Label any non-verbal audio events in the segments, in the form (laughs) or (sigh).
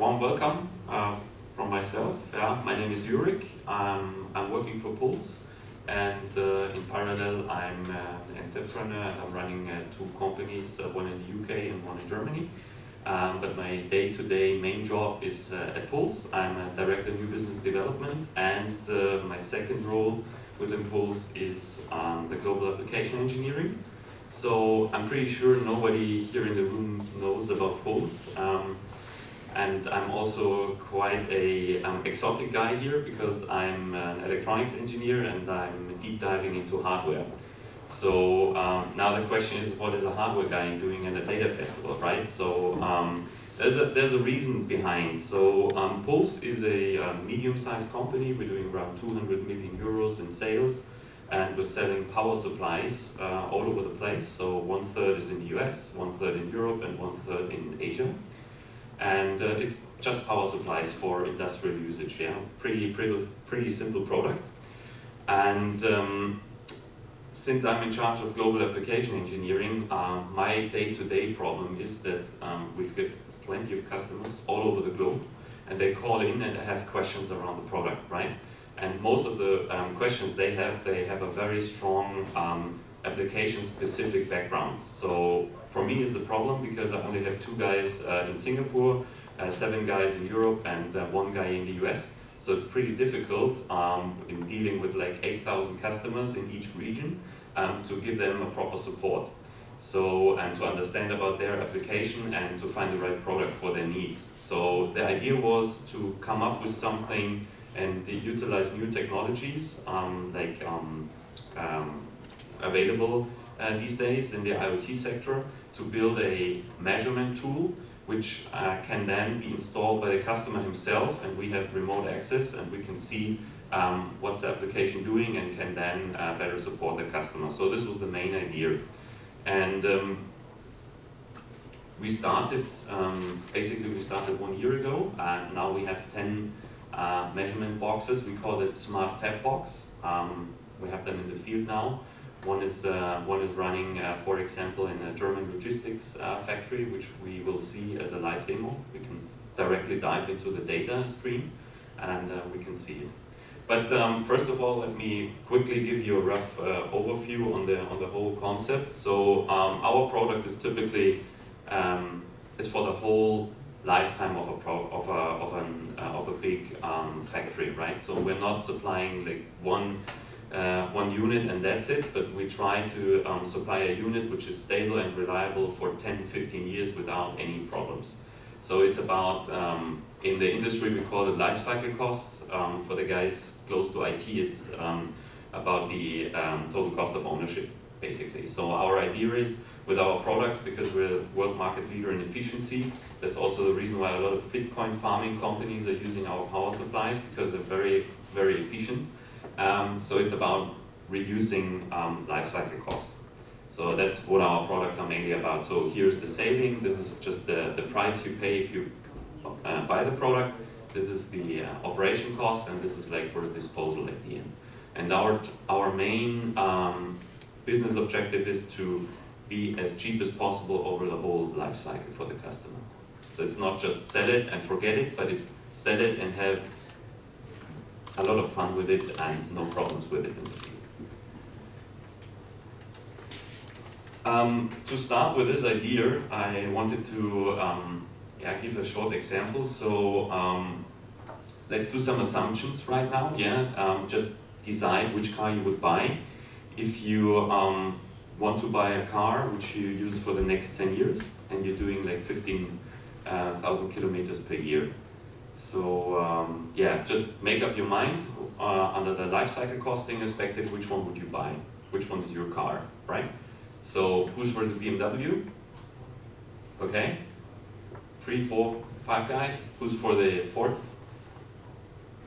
warm welcome uh, from myself. Yeah, my name is Ulrich. Um, I'm working for Puls, and uh, in parallel, I'm uh, an entrepreneur. I'm running uh, two companies, uh, one in the UK and one in Germany. Um, but my day-to-day -day main job is at Puls. I'm a director of new business development, and my second role within Puls is um, the global application engineering. So I'm pretty sure nobody here in the room knows about Puls. Um, and I'm also quite a um, exotic guy here because I'm an electronics engineer and I'm deep diving into hardware. So um, now the question is, what is a hardware guy doing at a data festival, right? So um, there's a there's a reason behind. So um, Puls is a um, medium-sized company. We're doing around 200 million euros in sales, and we're selling power supplies uh, all over the place. So one third is in the US, one third in Europe, and one third in Asia and uh, it's just power supplies for industrial usage. Yeah, pretty pretty pretty simple product. And um, since I'm in charge of global application engineering, uh, my day-to-day -day problem is that um, we've got plenty of customers all over the globe, and they call in and have questions around the product, right? And most of the um, questions they have, they have a very strong um, application-specific background. So for me is the problem because I only have two guys uh, in Singapore, uh, seven guys in Europe, and uh, one guy in the US. So it's pretty difficult um, in dealing with like 8,000 customers in each region um, to give them a proper support. So, and to understand about their application and to find the right product for their needs. So the idea was to come up with something and utilize new technologies um, like um, um, available uh, these days in the IoT sector to build a measurement tool which uh, can then be installed by the customer himself and we have remote access and we can see um, what's the application doing and can then uh, better support the customer. So this was the main idea. And um, we started, um, basically we started one year ago and now we have 10 uh, measurement boxes. We call it Smart Fab Box. Um, we have them in the field now. One is, uh, one is running, uh, for example, in a German logistics uh, factory, which we will see as a live demo. We can directly dive into the data stream and we can see it. But um, first of all, let me quickly give you a rough uh, overview on the, on the whole concept. So um, our product is typically um, is for the whole lifetime of a pro of a of an uh, of a big um, factory, right? So we're not supplying like one uh, one unit and that's it, but we try to um, supply a unit which is stable and reliable for 10, 15 years without any problems. So it's about, um, in the industry we call it life cycle costs. Um, for the guys close to IT, it's um, about the um, total cost of ownership, basically. So our idea is, with our products, because we're world market leader in efficiency, that's also the reason why a lot of Bitcoin farming companies are using our power supplies, because they're very, very efficient. Um, so it's about reducing um, life cycle cost. So that's what our products are mainly about. So here's the saving. This is just the, the price you pay if you uh, buy the product. This is the uh, operation cost, and this is like for disposal at the end. And our, our main um, business objective is to be as cheap as possible over the whole life cycle for the customer. So it's not just sell it and forget it, but it's sell it and have a lot of fun with it and no problems with it. Um, to start with this idea, I wanted to um, yeah, give a short example. So um, let's do some assumptions right now. Yeah, um, just decide which car you would buy. If you um, want to buy a car which you use for the next 10 years and you're doing like 15,000 uh, kilometers per year, so um, yeah, just make up your mind uh, under the life cycle costing perspective, which one would you buy? Which one is your car, right? So who's for the BMW? Okay, three, four, five guys. Who's for the Ford?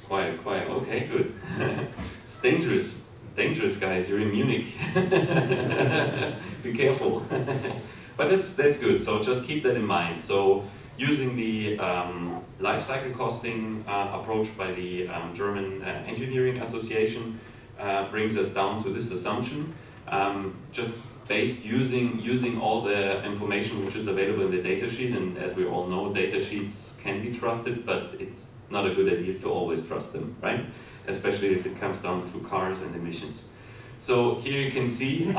Quiet, quiet. Okay, good. (laughs) it's dangerous, dangerous guys. You're in Munich. (laughs) Be careful. (laughs) but that's that's good. So just keep that in mind. So using the um, life cycle costing uh, approach by the um, German uh, Engineering Association uh, brings us down to this assumption. Um, just based using using all the information which is available in the datasheet. And as we all know, datasheets can be trusted, but it's not a good idea to always trust them, right? Especially if it comes down to cars and emissions. So here you can see.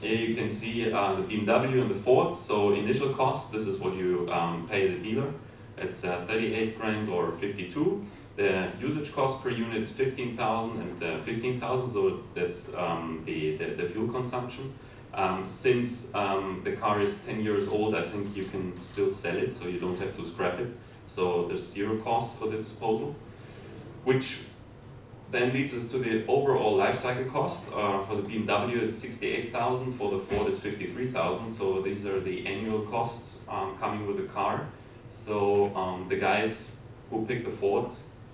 Here you can see uh, the BMW and the Ford. So initial cost, this is what you um, pay the dealer. It's uh, 38 grand or 52. The usage cost per unit is 15,000 and uh, 15,000, so that's um, the, the, the, fuel consumption. Um, since um, the car is 10 years old, I think you can still sell it, so you don't have to scrap it. So there's zero cost for the disposal, which then leads us to the overall life cycle cost. Uh, for the BMW, it's 68,000. For the Ford, it's 53,000. So these are the annual costs um, coming with the car. So um, the guys who pick the Ford,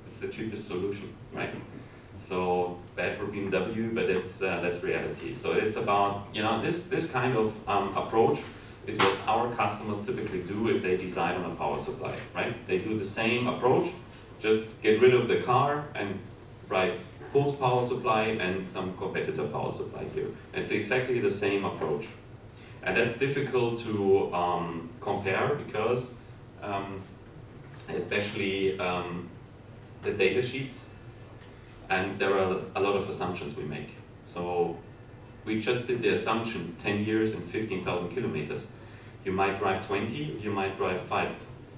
it's the cheapest solution, right? So bad for BMW, but it's uh, that's reality. So it's about you know this this kind of um, approach is what our customers typically do if they decide on a power supply, right? They do the same approach, just get rid of the car and write Puls power supply and some competitor power supply here. It's exactly the same approach. And that's difficult to um, compare because um, especially um, the data sheets and there are a lot of assumptions we make. So we just did the assumption 10 years and 15,000 kilometers. You might drive 20, you might drive 5.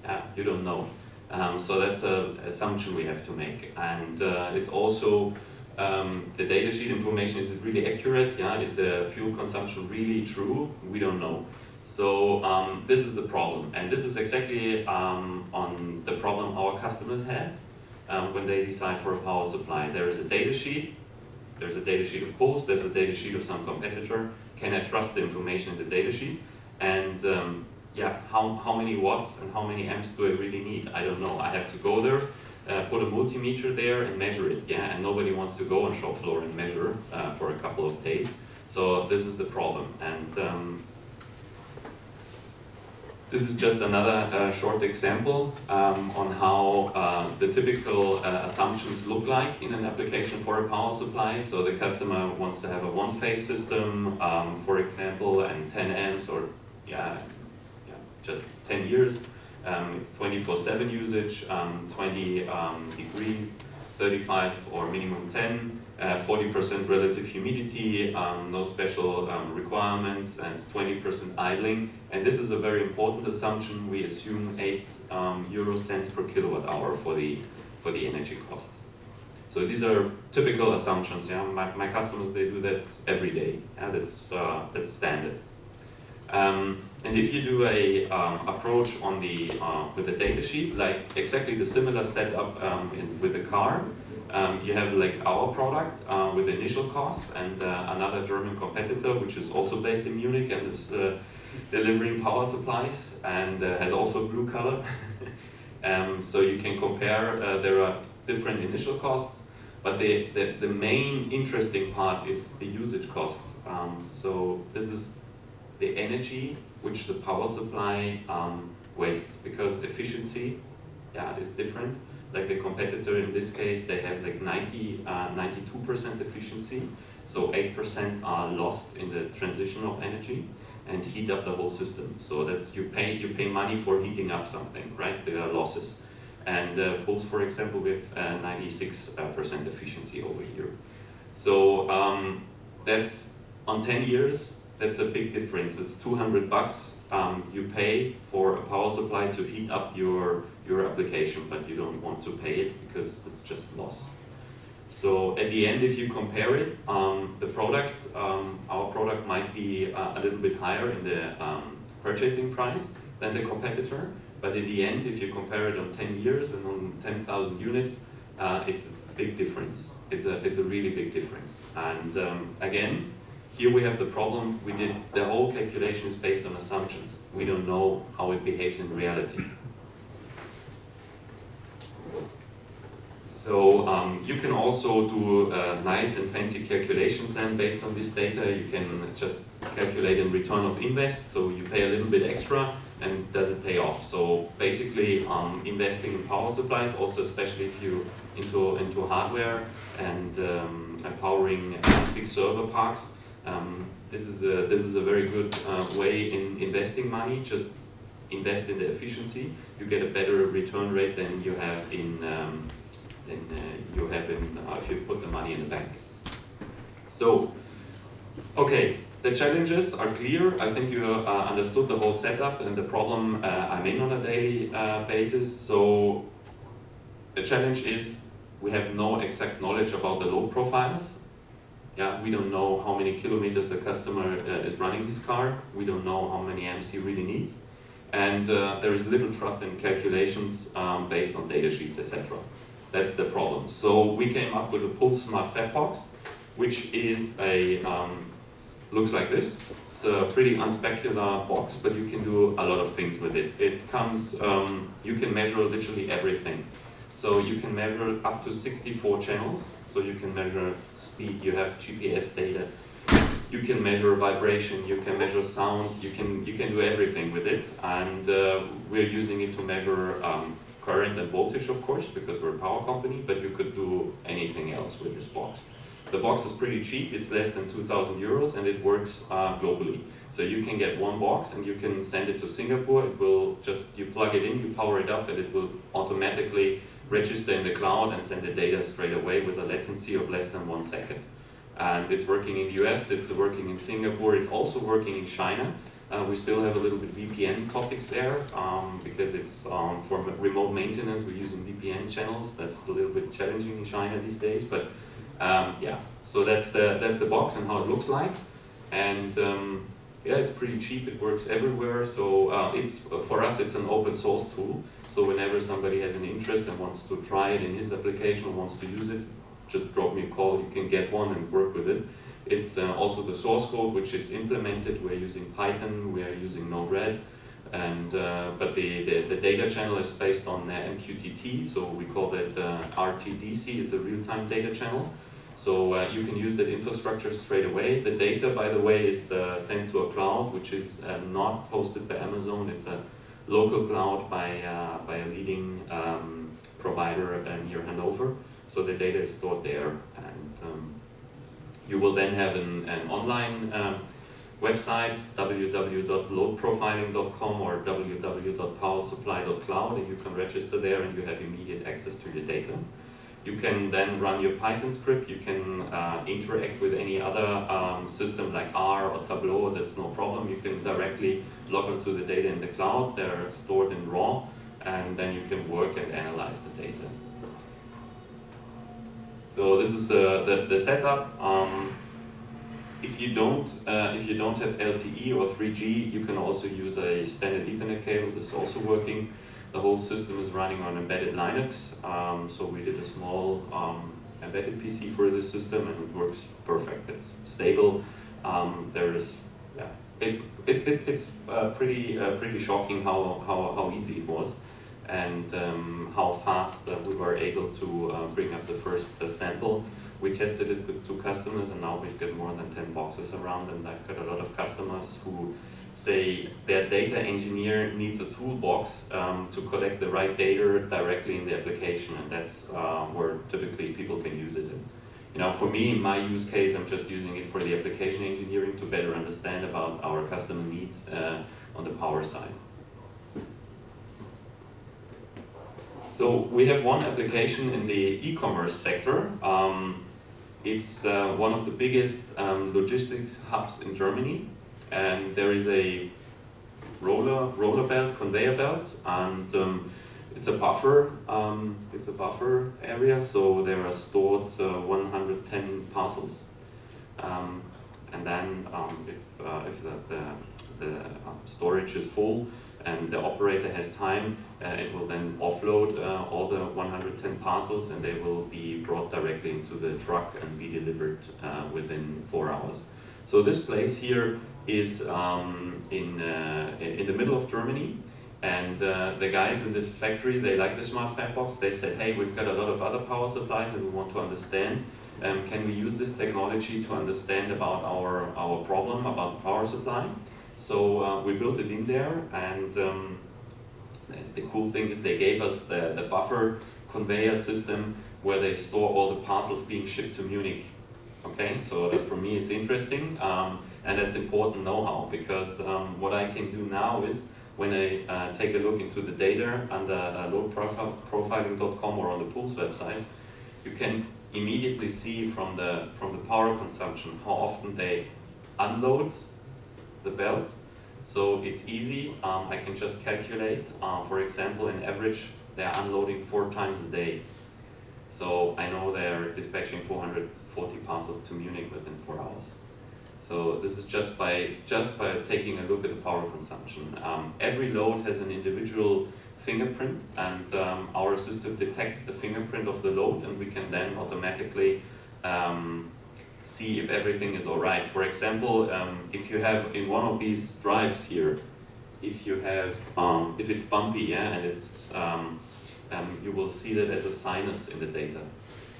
Yeah, you don't know. Um, so that's an assumption we have to make. And uh, it's also um, the datasheet information, is it really accurate? Yeah, is the fuel consumption really true? We don't know. So um, this is the problem. And this is exactly um, on the problem our customers have um, when they decide for a power supply. There is a datasheet, there's a datasheet of Puls, there's a datasheet of some competitor. Can I trust the information in the datasheet? And um, yeah, how, how many watts and how many amps do I really need? I don't know. I have to go there, uh, put a multimeter there and measure it. Yeah, and nobody wants to go on shop floor and measure uh, for a couple of days. So this is the problem. And um, this is just another uh, short example um, on how uh, the typical uh, assumptions look like in an application for a power supply. So the customer wants to have a one-phase system, um, for example, and 10 amps or yeah, yeah just 10 years. Um, it's 24-7 usage, um, 20 um, degrees, 35 or minimum 10. 40% uh, relative humidity, um, no special um, requirements, and 20% idling. And this is a very important assumption. We assume 8 um, euro cents per kilowatt hour for the, for the energy cost. So these are typical assumptions. Yeah, my, my customers they do that every day. Yeah, that's uh, that's standard. Um, and if you do a um, approach on the uh, with the data sheet, like exactly the similar setup um, in, with the car, um, you have like our product uh, with the initial cost and uh, another German competitor which is also based in Munich and is uh, delivering power supplies and uh, has also blue color. (laughs) um, so you can compare, uh, there are different initial costs, but the, the, the main interesting part is the usage costs. Um, so this is the energy which the power supply um, wastes because efficiency yeah, is different like the competitor in this case, they have like 90, 92% uh, efficiency, so 8% are lost in the transition of energy and heat up the whole system. So that's you pay you pay money for heating up something, right? There are losses. And uh, Puls, for example, with 96% uh, efficiency over here. So um, that's on 10 years, that's a big difference. It's 200 bucks um, you pay for a power supply to heat up your your application, but you don't want to pay it because it's just loss. So at the end, if you compare it, um, the product, um, our product might be uh, a little bit higher in the um, purchasing price than the competitor, but at the end, if you compare it on 10 years and on 10,000 units, uh, it's a big difference. It's a, it's a really big difference. And um, again, here we have the problem, we did, the whole calculation is based on assumptions. We don't know how it behaves in reality. So um, you can also do uh, nice and fancy calculations then based on this data. You can just calculate in return of invest. So you pay a little bit extra and does it pay off? So basically um, investing in power supplies, also especially if you into, into hardware and um, empowering big server parks, um, this is a this is a very good uh, way in investing money. Just invest in the efficiency. You get a better return rate than you have in um, than uh, you have in uh, if you put the money in the bank. So, okay, the challenges are clear. I think you uh, understood the whole setup and the problem uh, I'm in on a daily uh, basis. So, the challenge is we have no exact knowledge about the load profiles. Yeah, we don't know how many kilometers the customer uh, is running his car. We don't know how many amps he really needs. And uh, there is little trust in calculations um, based on data sheets, etc. That's the problem. So we came up with a Puls Smart Fab Box, which is a, um, looks like this. It's a pretty unspecular box, but you can do a lot of things with it. It comes, um, you can measure literally everything. So you can measure up to 64 channels. So you can measure speed, you have GPS data, you can measure vibration, you can measure sound, you can, you can do everything with it. And uh, we're using it to measure um, current and voltage, of course, because we're a power company, but you could do anything else with this box. The box is pretty cheap, it's less than 2,000 euros and it works uh, globally. So you can get one box and you can send it to Singapore, it will just, you plug it in, you power it up and it will automatically register in the cloud and send the data straight away with a latency of less than one second. And it's working in the US, it's working in Singapore, it's also working in China. Uh, we still have a little bit of VPN topics there um, because it's um, for remote maintenance, we're using VPN channels. That's a little bit challenging in China these days, but um, yeah. So that's the, that's the box and how it looks like. And um, yeah, it's pretty cheap, it works everywhere. So uh, it's for us, it's an open source tool. So whenever somebody has an interest and wants to try it in his application or wants to use it, just drop me a call, you can get one and work with it. It's uh, also the source code which is implemented, we're using Python, we're using Node-RED, and, uh, but the, the, the, data channel is based on uh, MQTT, so we call that uh, RTDC, it's a real-time data channel. So uh, you can use that infrastructure straight away. The data, by the way, is uh, sent to a cloud, which is not hosted by Amazon, it's a local cloud by, uh, by a leading um, provider near Hanover. So the data is stored there and um, you will then have an, an online um, website, www.loadprofiling.com or www.powersupply.cloud and you can register there and you have immediate access to your data. You can then run your Python script, you can uh, interact with any other um, system like R or Tableau, that's no problem. You can directly log onto the data in the cloud, they're stored in RAW, and then you can work and analyze the data. So this is uh, the, the setup. Um, if you don't uh, if you don't have LTE or 3G, you can also use a standard Ethernet cable. This is also working. The whole system is running on embedded Linux, um, so we did a small um, embedded PC for this system and it works perfect. It's stable. Um, there is, yeah, it, it, it it's uh, pretty uh, pretty shocking how, how, how easy it was and um, how fast uh, we were able to uh, bring up the first uh, sample. We tested it with two customers and now we've got more than 10 boxes around and I've got a lot of customers who say their data engineer needs a toolbox um, to collect the right data directly in the application and that's uh, where typically people can use it. And, you know, for me, in my use case, I'm just using it for the application engineering to better understand about our customer needs uh, on the power side. So we have one application in the e-commerce sector. Um, it's uh, one of the biggest um, logistics hubs in Germany and there is a roller roller belt, conveyor belt, and um, it's a buffer. Um, it's a buffer area, so there are stored uh, 110 parcels, um, and then um, if uh, if the the, the um, storage is full and the operator has time, uh, it will then offload uh, all the 110 parcels, and they will be brought directly into the truck and be delivered uh, within four hours. So this place here is um, in, uh, in the middle of Germany. And uh, the guys in this factory, they like the smart fab box. They said, hey, we've got a lot of other power supplies and we want to understand. Um, can we use this technology to understand about our, our problem, about power supply? So uh, we built it in there and um, the cool thing is they gave us the, the buffer conveyor system where they store all the parcels being shipped to Munich. Okay, so for me it's interesting. Um, And that's important know-how because um, what I can do now is when I uh, take a look into the data under uh, loadprofiling.com or on the Puls website, you can immediately see from the from the power consumption how often they unload the belt. So it's easy. Um, I can just calculate. Uh, for example, in average, they're unloading four times a day. So I know they're dispatching 440 parcels to Munich within four hours. So this is just by just by taking a look at the power consumption. Um, every load has an individual fingerprint, and um, our system detects the fingerprint of the load, and we can then automatically um, see if everything is all right. For example, um, if you have in one of these drives here, if you have um, if it's bumpy, yeah, and it's um, you will see that as a sinus in the data.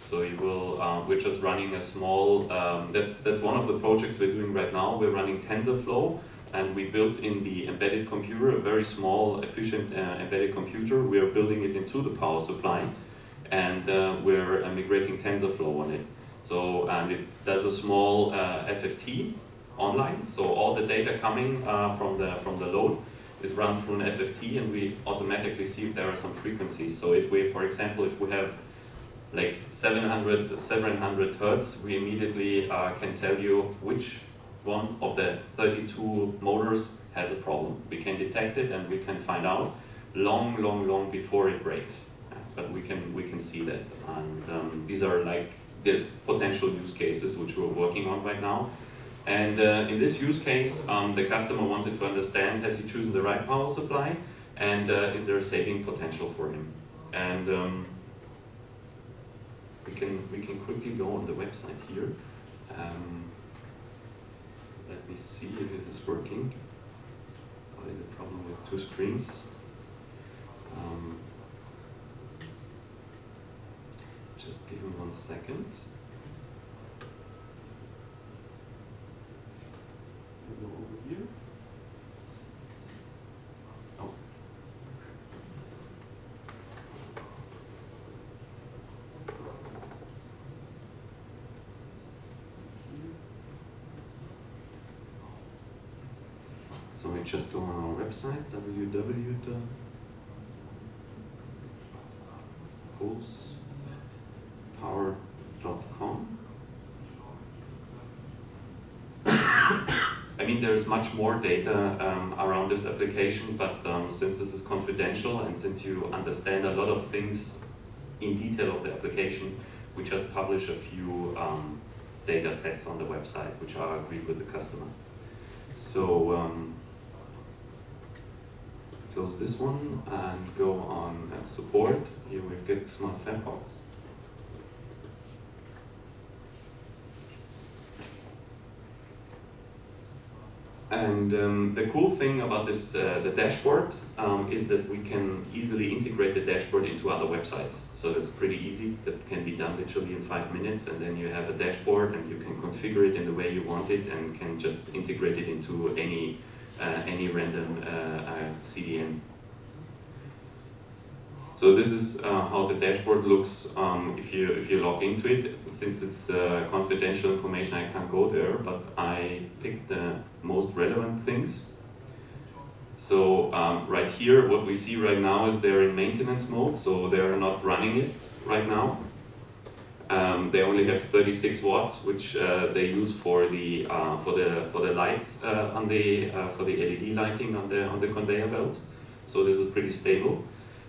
So you will, uh, we're just running a small, um, that's, that's one of the projects we're doing right now. We're running TensorFlow and we built in the embedded computer, a very small, efficient uh, embedded computer. We are building it into the power supply and uh, we're uh, migrating TensorFlow on it. So, and it does a small uh, FFT online. So all the data coming uh, from, the, from the load is run through an FFT and we automatically see if there are some frequencies. So if we, for example, if we have like 700, 700 hertz, we immediately uh, can tell you which one of the 32 motors has a problem. We can detect it and we can find out long, long, long before it breaks. But we can, we can see that. And um, these are like the potential use cases which we're working on right now. And uh, in this use case, um, the customer wanted to understand, has he chosen the right power supply? And uh, is there a saving potential for him? And um, we can we can quickly go on the website here. Um, let me see if it is working. What is the problem with two screens? Um, just give me one second. Go over here. Just go on our website, www.pulspower.com. I mean, there's much more data um, around this application, but um, since this is confidential and since you understand a lot of things in detail of the application, we just publish a few um, data sets on the website which are agreed with the customer. So um, close this one and go on support. Here we've got Smart Fab Box. And um, the cool thing about this, uh, the dashboard, um, is that we can easily integrate the dashboard into other websites. So that's pretty easy. That can be done literally in five minutes, and then you have a dashboard, and you can configure it in the way you want it, and can just integrate it into any any random uh, uh, CDN. So this is uh, how the dashboard looks um, if you if you log into it. Since it's uh, confidential information, I can't go there, but I picked the most relevant things. So um, right here, what we see right now is they're in maintenance mode, so they're not running it right now. Um, they only have 36 watts, which uh, they use for the uh, for the for the lights uh, on the uh, for the LED lighting on the on the conveyor belt. So this is pretty stable.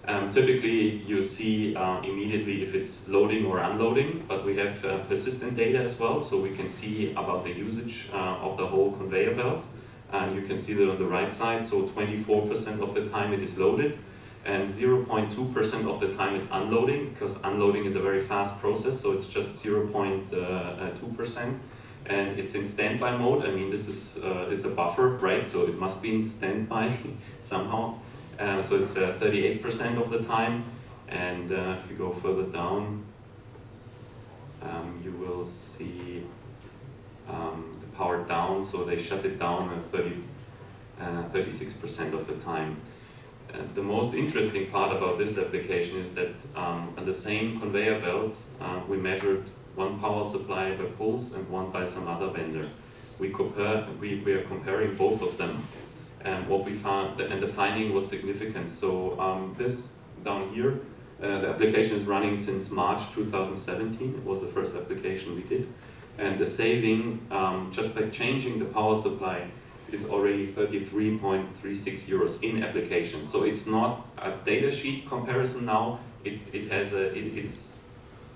Um, typically, you see uh, immediately if it's loading or unloading, but we have uh, persistent data as well, so we can see about the usage of the whole conveyor belt. And you can see that on the right side, so 24% of the time it is loaded, and 0.2% of the time it's unloading because unloading is a very fast process so it's just 0.2% uh, and it's in standby mode. I mean this is uh, it's a buffer right? So it must be in standby (laughs) somehow. Uh, so it's 38% uh, of the time. And uh, if you go further down um, you will see um, the power down. So they shut it down at 30 36% uh, of the time the most interesting part about this application is that um, on the same conveyor belt, uh, we measured one power supply by Puls and one by some other vendor. we compare we, we are comparing both of them, and what we found and the finding was significant. So um, this down here, uh, the application is running since March 2017. It was the first application we did, and the saving um, just by changing the power supply is already 33.36 euros in application. So it's not a data sheet comparison now. It, it has a it is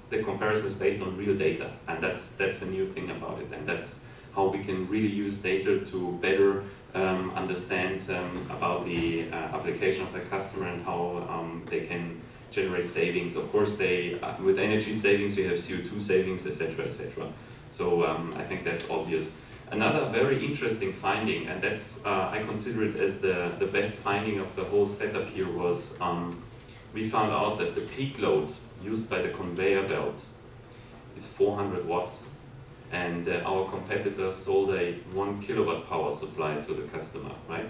the comparison is based on real data, and that's that's a new thing about it, and that's how we can really use data to better um, understand um, about the uh, application of the customer and how um, they can generate savings. Of course, they uh, with energy savings we have CO2 savings, etc., etc. So um, I think that's obvious. Another very interesting finding, and that's uh, I consider it as the the best finding of the whole setup here was um, we found out that the peak load used by the conveyor belt is 400 watts and uh, our competitor sold a one kilowatt power supply to the customer, right?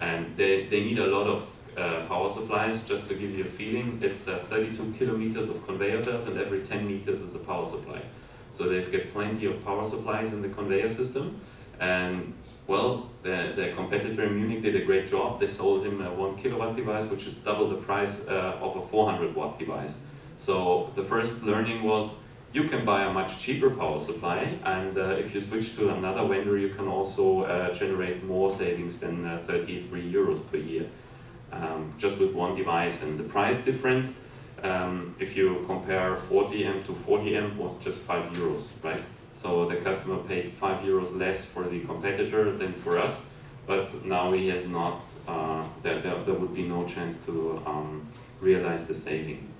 And they, they need a lot of uh, power supplies, just to give you a feeling, it's uh, 32 kilometers of conveyor belt and every 10 meters is a power supply. So they've got plenty of power supplies in the conveyor system and well, the, the competitor in Munich did a great job. They sold him a one kilowatt device, which is double the price uh, of a 400 watt device. So the first learning was you can buy a much cheaper power supply and uh, if you switch to another vendor you can also uh, generate more savings than uh, 33 euros per year um, just with one device and the price difference um, if you compare 40M to 40M was just 5 euros right so the customer paid 5 euros less for the competitor than for us but now he has not uh, there, there, there, would be no chance to um, realize the saving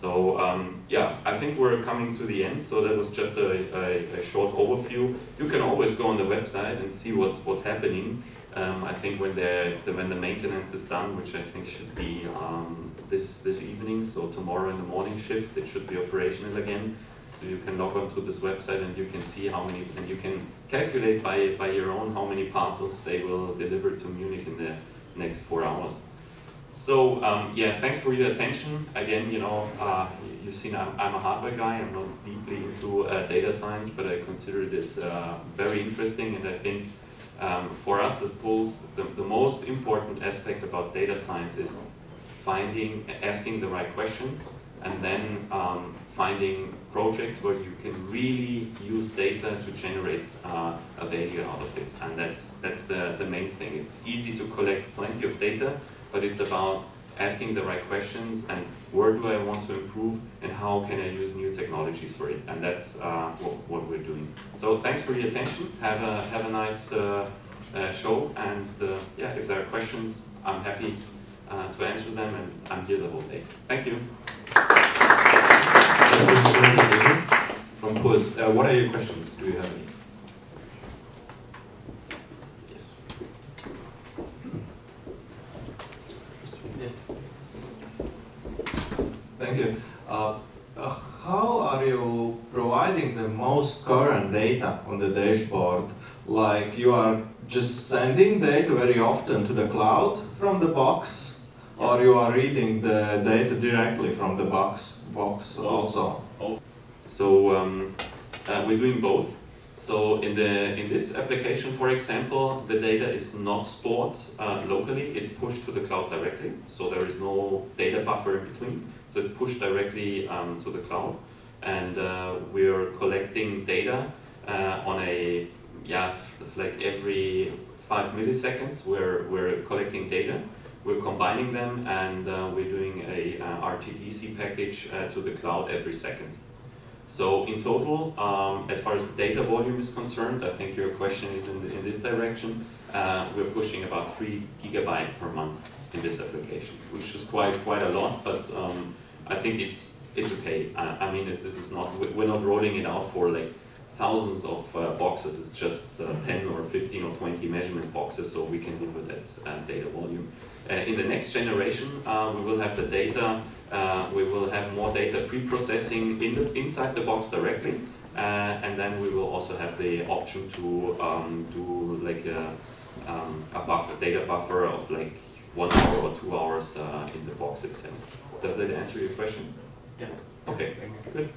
so um, yeah, I think we're coming to the end. So that was just a, a, a, short overview. You can always go on the website and see what's what's happening. Um, I think when the, the, when the maintenance is done, which I think should be um, this this evening, so tomorrow in the morning shift, it should be operational again. So you can log on to this website and you can see how many, and you can calculate by by your own how many parcels they will deliver to Munich in the next four hours. So um, yeah, thanks for your attention. Again, you know, uh, you've seen I'm, I'm, a hardware guy. I'm not deeply into uh, data science, but I consider this uh, very interesting. And I think um, for us Puls, the, the most important aspect about data science is finding, asking the right questions, and then um, finding projects where you can really use data to generate uh, a value out of it. And that's that's the, the main thing. It's easy to collect plenty of data but it's about asking the right questions and where do I want to improve and how can I use new technologies for it. And that's uh, what, what, we're doing. So thanks for your attention. Have a, have a nice uh, uh, show. And uh, yeah, if there are questions, I'm happy uh, to answer them and I'm here the whole day. Thank you. From Puls, uh, what are your questions? Do you have any? Thank you. Uh, uh, how are you providing the most current data on the dashboard? Like you are just sending data very often to the cloud from the box, or you are reading the data directly from the box box also? Oh. So um, uh, we're doing both. So in the in this application, for example, the data is not stored uh, locally; it's pushed to the cloud directly. So there is no data buffer in between. So it's pushed directly um, to the cloud, and uh, we're collecting data uh, on a yeah, it's like every five milliseconds. We're we're collecting data. We're combining them, and uh, we're doing a uh, RTDC package uh, to the cloud every second. So in total, um, as far as the data volume is concerned, I think your question is in, the, in this direction. Uh, we're pushing about three gigabyte per month in this application, which is quite quite a lot, but um, I think it's it's okay. I, I mean, this is not we're not rolling it out for like thousands of uh, boxes. It's just uh, 10 or 15 or 20 measurement boxes, so we can live with that uh, data volume. Uh, in the next generation, uh, we will have the data uh, we will have more data pre-processing in the, inside the box directly, and then we will also have the option to um, do like a, um, a buffer, data buffer of like one hour or two hours in the box itself. Does that answer your question? Yeah. Okay, good.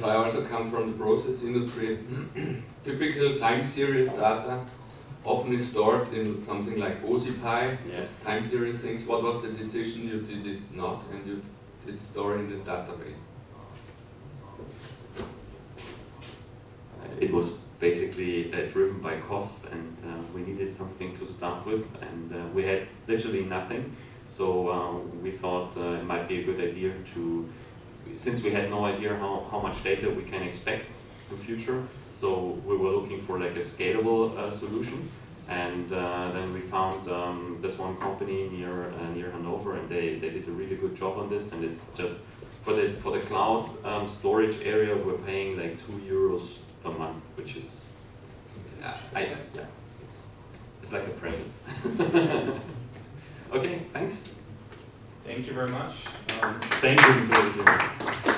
as I also come from the process industry, (clears throat) typical time series data often is stored in something like OSI PI, Yes. time series things. What was the decision you did it not and you did store in the database? Uh, It was basically uh, driven by cost, and uh, we needed something to start with, and uh, we had literally nothing. So uh, we thought uh, it might be a good idea to, since we had no idea how, how much data we can expect in future, so we were looking for like a scalable uh, solution. And then we found um, this one company near near Hanover, and they, they did a really good job on this. And it's just for the for the cloud um, storage area, we're paying like two euros per month, which is, yeah, I, yeah, it's it's like a present. (laughs) okay, thanks. Thank you very much. Um, Thank you, Mr. Regent.